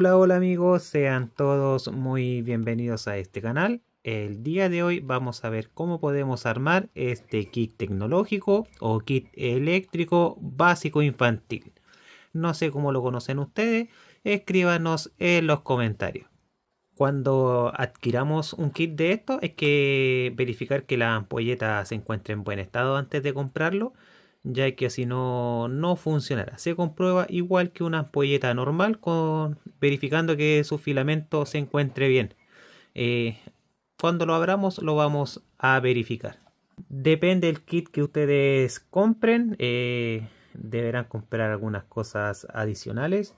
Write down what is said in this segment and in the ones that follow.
Hola, hola amigos, sean todos muy bienvenidos a este canal. El día de hoy vamos a ver cómo podemos armar este kit tecnológico o kit eléctrico básico infantil. No sé cómo lo conocen ustedes, escríbanos en los comentarios. Cuando adquiramos un kit de esto, hay que verificar que la ampolleta se encuentre en buen estado antes de comprarlo, ya que si no, no funcionará. Se comprueba igual que una ampolleta normal, con, verificando que su filamento se encuentre bien. Eh, cuando lo abramos, lo vamos a verificar. Depende del kit que ustedes compren, eh, deberán comprar algunas cosas adicionales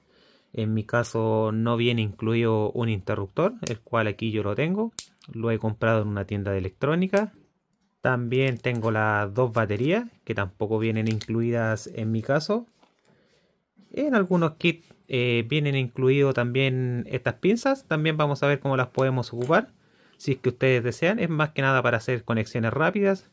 en mi caso no viene incluido un interruptor, el cual aquí yo lo tengo. Lo he comprado en una tienda de electrónica. También tengo las dos baterías, que tampoco vienen incluidas en mi caso. En algunos kits eh, vienen incluidos también estas pinzas. También vamos a ver cómo las podemos ocupar. Si es que ustedes desean, es más que nada para hacer conexiones rápidas.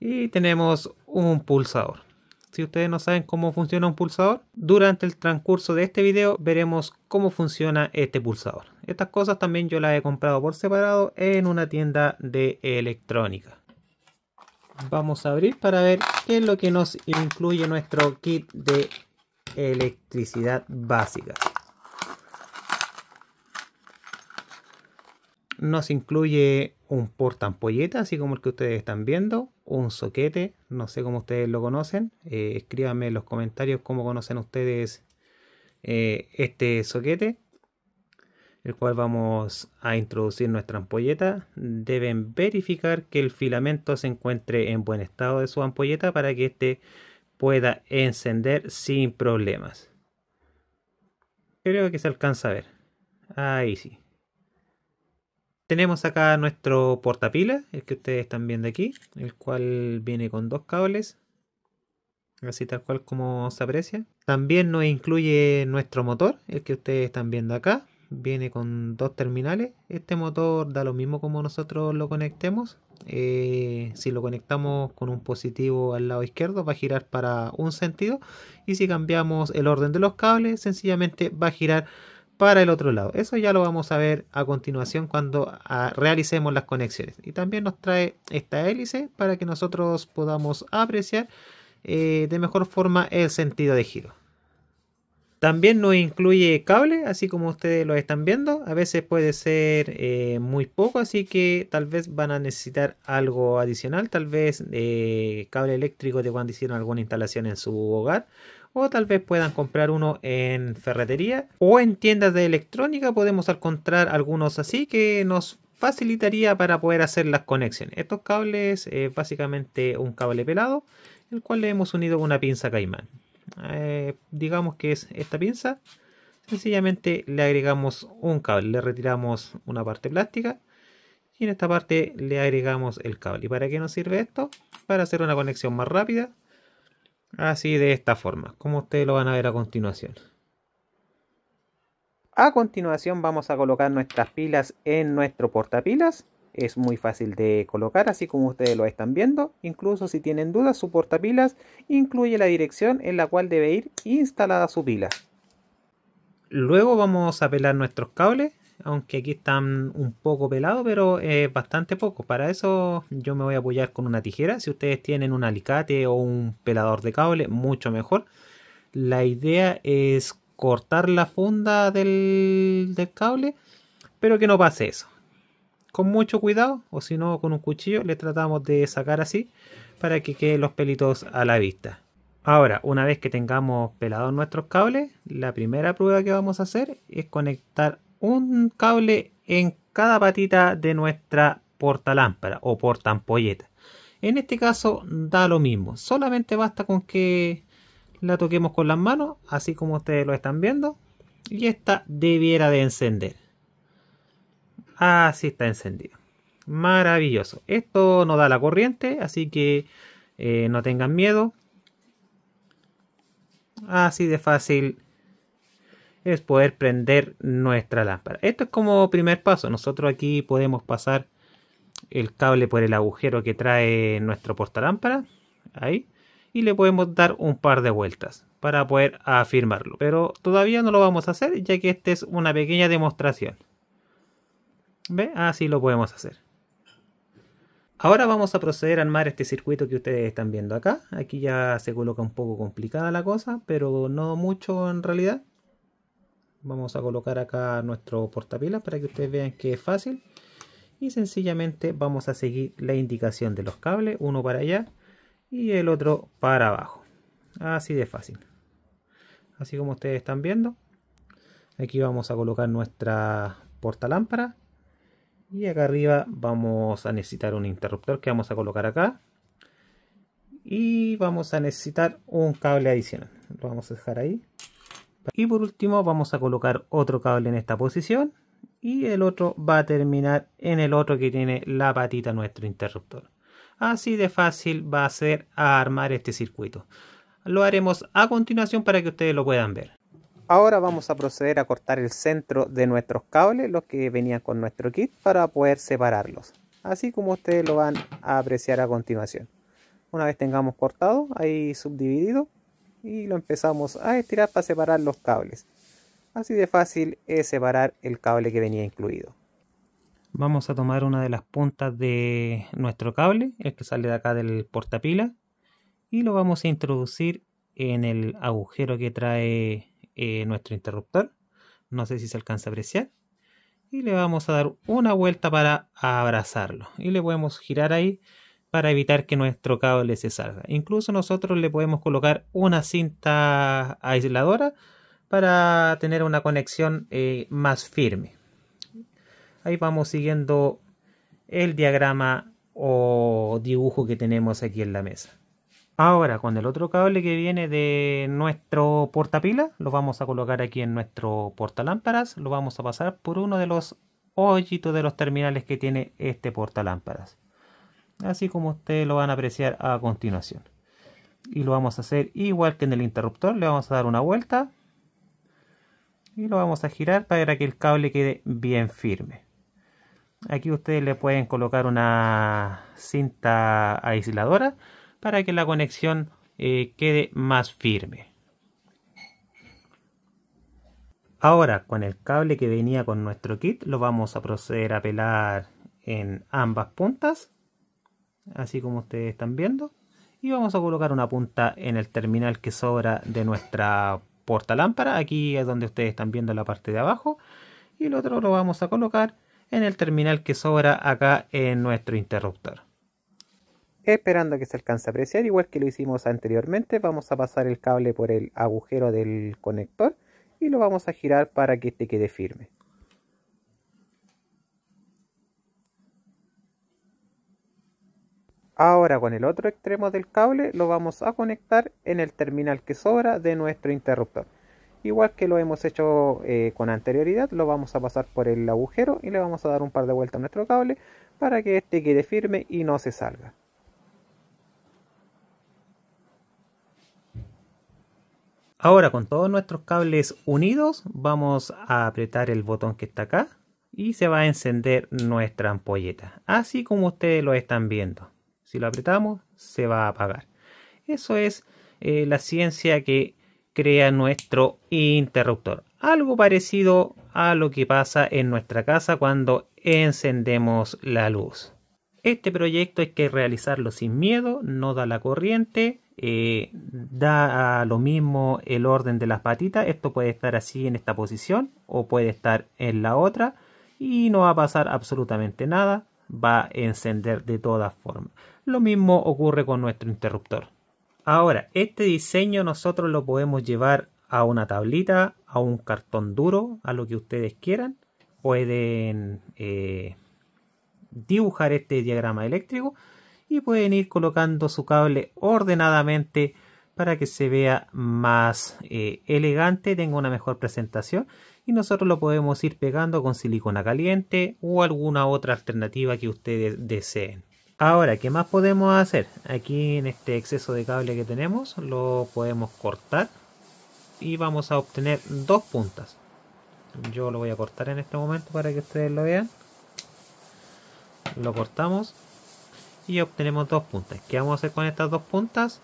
Y tenemos un pulsador si ustedes no saben cómo funciona un pulsador, durante el transcurso de este video veremos cómo funciona este pulsador. Estas cosas también yo las he comprado por separado en una tienda de electrónica. Vamos a abrir para ver qué es lo que nos incluye nuestro kit de electricidad básica. Nos incluye un portampolleta, así como el que ustedes están viendo, un soquete, no sé cómo ustedes lo conocen, eh, escríbanme en los comentarios cómo conocen ustedes eh, este soquete, el cual vamos a introducir nuestra ampolleta. Deben verificar que el filamento se encuentre en buen estado de su ampolleta para que éste pueda encender sin problemas. Creo que se alcanza a ver. Ahí sí. Tenemos acá nuestro portapila, el que ustedes están viendo aquí, el cual viene con dos cables, así tal cual como se aprecia. También nos incluye nuestro motor, el que ustedes están viendo acá, viene con dos terminales. Este motor da lo mismo como nosotros lo conectemos. Eh, si lo conectamos con un positivo al lado izquierdo va a girar para un sentido y si cambiamos el orden de los cables sencillamente va a girar para el otro lado. Eso ya lo vamos a ver a continuación cuando ah, realicemos las conexiones. Y también nos trae esta hélice para que nosotros podamos apreciar eh, de mejor forma el sentido de giro. También nos incluye cable, así como ustedes lo están viendo. A veces puede ser eh, muy poco, así que tal vez van a necesitar algo adicional. Tal vez eh, cable eléctrico de cuando hicieron alguna instalación en su hogar o tal vez puedan comprar uno en ferretería o en tiendas de electrónica podemos encontrar algunos así que nos facilitaría para poder hacer las conexiones. Estos cables es básicamente un cable pelado el cual le hemos unido una pinza caimán. Eh, digamos que es esta pinza. Sencillamente le agregamos un cable, le retiramos una parte plástica y en esta parte le agregamos el cable. ¿Y para qué nos sirve esto? Para hacer una conexión más rápida Así de esta forma, como ustedes lo van a ver a continuación. A continuación vamos a colocar nuestras pilas en nuestro portapilas. Es muy fácil de colocar, así como ustedes lo están viendo. Incluso si tienen dudas, su portapilas incluye la dirección en la cual debe ir instalada su pila. Luego vamos a pelar nuestros cables aunque aquí están un poco pelados, pero es bastante poco. Para eso yo me voy a apoyar con una tijera. Si ustedes tienen un alicate o un pelador de cable, mucho mejor. La idea es cortar la funda del, del cable, pero que no pase eso. Con mucho cuidado, o si no, con un cuchillo, le tratamos de sacar así para que queden los pelitos a la vista. Ahora, una vez que tengamos pelados nuestros cables, la primera prueba que vamos a hacer es conectar un cable en cada patita de nuestra portalámpara o portampolleta. En este caso da lo mismo, solamente basta con que la toquemos con las manos, así como ustedes lo están viendo, y esta debiera de encender. Así está encendido. Maravilloso. Esto no da la corriente, así que eh, no tengan miedo. Así de fácil es poder prender nuestra lámpara. Esto es como primer paso. Nosotros aquí podemos pasar el cable por el agujero que trae nuestro portalámpara. Ahí. Y le podemos dar un par de vueltas. para poder afirmarlo. Pero todavía no lo vamos a hacer ya que esta es una pequeña demostración. ¿Ve? Así lo podemos hacer. Ahora vamos a proceder a armar este circuito que ustedes están viendo acá. Aquí ya se coloca un poco complicada la cosa, pero no mucho en realidad. Vamos a colocar acá nuestro portapilas para que ustedes vean que es fácil. Y sencillamente vamos a seguir la indicación de los cables, uno para allá y el otro para abajo. Así de fácil. Así como ustedes están viendo. Aquí vamos a colocar nuestra portalámpara y acá arriba vamos a necesitar un interruptor que vamos a colocar acá. Y vamos a necesitar un cable adicional. Lo vamos a dejar ahí. Y por último vamos a colocar otro cable en esta posición. Y el otro va a terminar en el otro que tiene la patita nuestro interruptor. Así de fácil va a ser armar este circuito. Lo haremos a continuación para que ustedes lo puedan ver. Ahora vamos a proceder a cortar el centro de nuestros cables, los que venían con nuestro kit, para poder separarlos. Así como ustedes lo van a apreciar a continuación. Una vez tengamos cortado, ahí subdividido, y lo empezamos a estirar para separar los cables. Así de fácil es separar el cable que venía incluido. Vamos a tomar una de las puntas de nuestro cable, el que sale de acá del portapila, y lo vamos a introducir en el agujero que trae eh, nuestro interruptor. No sé si se alcanza a apreciar. Y le vamos a dar una vuelta para abrazarlo. Y le podemos girar ahí para evitar que nuestro cable se salga. Incluso nosotros le podemos colocar una cinta aisladora para tener una conexión eh, más firme. Ahí vamos siguiendo el diagrama o dibujo que tenemos aquí en la mesa. Ahora con el otro cable que viene de nuestro portapila, lo vamos a colocar aquí en nuestro portalámparas, lo vamos a pasar por uno de los hoyitos de los terminales que tiene este portalámparas. Así como ustedes lo van a apreciar a continuación. Y lo vamos a hacer igual que en el interruptor, le vamos a dar una vuelta y lo vamos a girar para que el cable quede bien firme. Aquí ustedes le pueden colocar una cinta aisladora para que la conexión eh, quede más firme. Ahora con el cable que venía con nuestro kit lo vamos a proceder a pelar en ambas puntas, así como ustedes están viendo. Y vamos a colocar una punta en el terminal que sobra de nuestra portalámpara, aquí es donde ustedes están viendo la parte de abajo. Y el otro lo vamos a colocar en el terminal que sobra acá en nuestro interruptor esperando que se alcance a apreciar, igual que lo hicimos anteriormente, vamos a pasar el cable por el agujero del conector y lo vamos a girar para que este quede firme. Ahora con el otro extremo del cable lo vamos a conectar en el terminal que sobra de nuestro interruptor. Igual que lo hemos hecho eh, con anterioridad, lo vamos a pasar por el agujero y le vamos a dar un par de vueltas a nuestro cable para que este quede firme y no se salga. Ahora con todos nuestros cables unidos vamos a apretar el botón que está acá y se va a encender nuestra ampolleta, así como ustedes lo están viendo. Si lo apretamos se va a apagar. Eso es eh, la ciencia que crea nuestro interruptor. Algo parecido a lo que pasa en nuestra casa cuando encendemos la luz. Este proyecto hay que realizarlo sin miedo, no da la corriente eh, da lo mismo el orden de las patitas. Esto puede estar así en esta posición o puede estar en la otra y no va a pasar absolutamente nada. Va a encender de todas formas. Lo mismo ocurre con nuestro interruptor. Ahora, este diseño nosotros lo podemos llevar a una tablita, a un cartón duro, a lo que ustedes quieran. Pueden eh, dibujar este diagrama eléctrico y pueden ir colocando su cable ordenadamente para que se vea más eh, elegante, tenga una mejor presentación y nosotros lo podemos ir pegando con silicona caliente o alguna otra alternativa que ustedes deseen. Ahora, ¿qué más podemos hacer? Aquí en este exceso de cable que tenemos lo podemos cortar y vamos a obtener dos puntas. Yo lo voy a cortar en este momento para que ustedes lo vean. Lo cortamos y obtenemos dos puntas. ¿Qué vamos a hacer con estas dos puntas?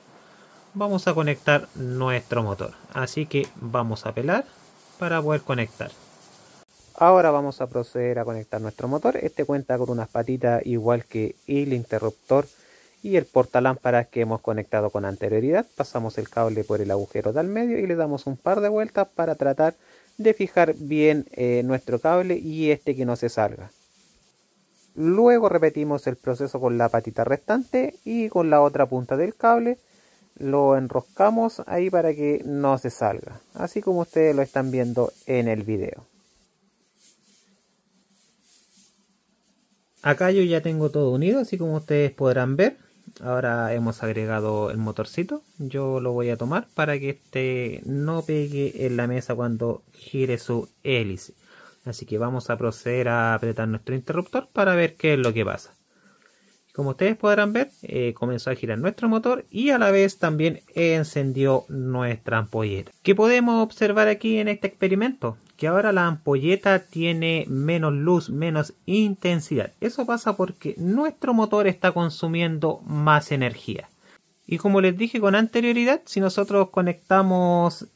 vamos a conectar nuestro motor. Así que vamos a pelar para poder conectar. Ahora vamos a proceder a conectar nuestro motor. Este cuenta con unas patitas igual que el interruptor y el portalámparas que hemos conectado con anterioridad. Pasamos el cable por el agujero del medio y le damos un par de vueltas para tratar de fijar bien eh, nuestro cable y este que no se salga. Luego repetimos el proceso con la patita restante y con la otra punta del cable lo enroscamos ahí para que no se salga, así como ustedes lo están viendo en el video. Acá yo ya tengo todo unido, así como ustedes podrán ver. Ahora hemos agregado el motorcito. Yo lo voy a tomar para que este no pegue en la mesa cuando gire su hélice. Así que vamos a proceder a apretar nuestro interruptor para ver qué es lo que pasa. Como ustedes podrán ver, eh, comenzó a girar nuestro motor y a la vez también encendió nuestra ampolleta. ¿Qué podemos observar aquí en este experimento? Que ahora la ampolleta tiene menos luz, menos intensidad. Eso pasa porque nuestro motor está consumiendo más energía. Y como les dije con anterioridad, si nosotros conectamos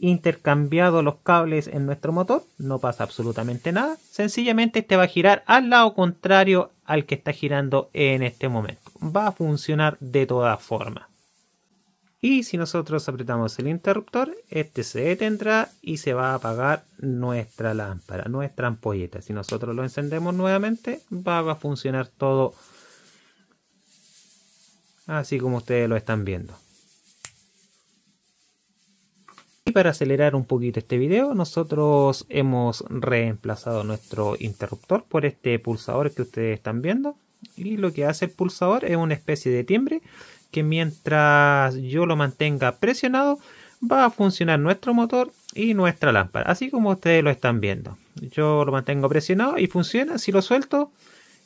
intercambiado los cables en nuestro motor, no pasa absolutamente nada. Sencillamente este va a girar al lado contrario al que está girando en este momento. Va a funcionar de todas formas. Y si nosotros apretamos el interruptor, este se detendrá y se va a apagar nuestra lámpara, nuestra ampolleta. Si nosotros lo encendemos nuevamente, va a funcionar todo así como ustedes lo están viendo para acelerar un poquito este video, nosotros hemos reemplazado nuestro interruptor por este pulsador que ustedes están viendo. Y lo que hace el pulsador es una especie de timbre que mientras yo lo mantenga presionado va a funcionar nuestro motor y nuestra lámpara, así como ustedes lo están viendo. Yo lo mantengo presionado y funciona. Si lo suelto,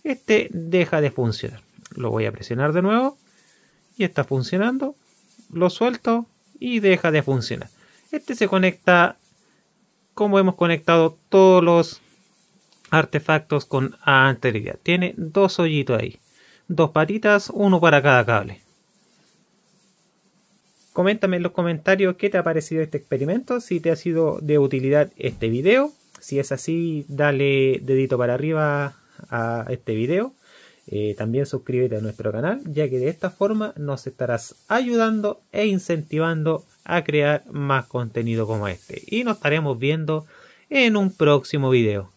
este deja de funcionar. Lo voy a presionar de nuevo y está funcionando. Lo suelto y deja de funcionar. Este se conecta como hemos conectado todos los artefactos con anterioridad. Tiene dos hoyitos ahí. Dos patitas, uno para cada cable. Coméntame en los comentarios qué te ha parecido este experimento, si te ha sido de utilidad este video. Si es así, dale dedito para arriba a este video. Eh, también suscríbete a nuestro canal, ya que de esta forma nos estarás ayudando e incentivando a crear más contenido como este. Y nos estaremos viendo en un próximo video.